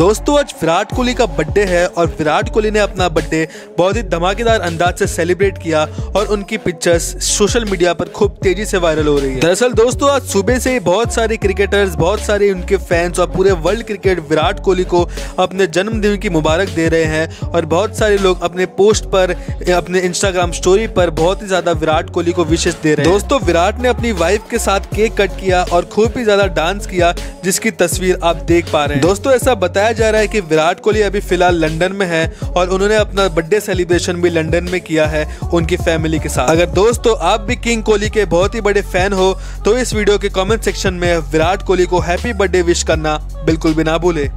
दोस्तों, आज विराट कोहली का बर्थडे है और विराट कोहली ने अपना बर्थडे बहुत ही धमाकेदार अंदाज से सेलिब्रेट किया और उनकी पिक्चर्स सोशल मीडिया पर खूब तेज़ी से वायरल हो रही है। दरअसल दोस्तों, आज सुबह से ही बहुत सारे क्रिकेटर्स बहुत सारे उनके फैंस और पूरे वर्ल्ड क्रिकेट विराट कोहली को अपने जन्मदिन की मुबारक दे रहे हैं और बहुत सारे लोग अपने पोस्ट पर, अपने इंस्टाग्राम स्टोरी पर बहुत ही ज़्यादा विराट कोहली को विशेष दे रहे हैं। दोस्तों, विराट ने अपनी वाइफ के साथ केक कट किया और खूब ही ज़्यादा डांस किया, जिसकी तस्वीर आप देख पा रहे हैं। दोस्तों, ऐसा बताया जा रहा है कि विराट कोहली अभी फ़िलहाल लंदन में है और उन्होंने अपना बर्थडे सेलिब्रेशन भी लंदन में किया है उनकी फैमिली के साथ। अगर दोस्तों आप भी किंग कोहली के बहुत ही बड़े फ़ैन हो तो इस वीडियो के कमेंट सेक्शन में विराट कोहली को हैप्पी बर्थडे विश करना बिल्कुल भी ना भूले।